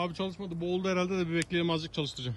Abi çalışmadı. Boğuldu herhalde de bir bekleyelim azıcık çalıştıracağım.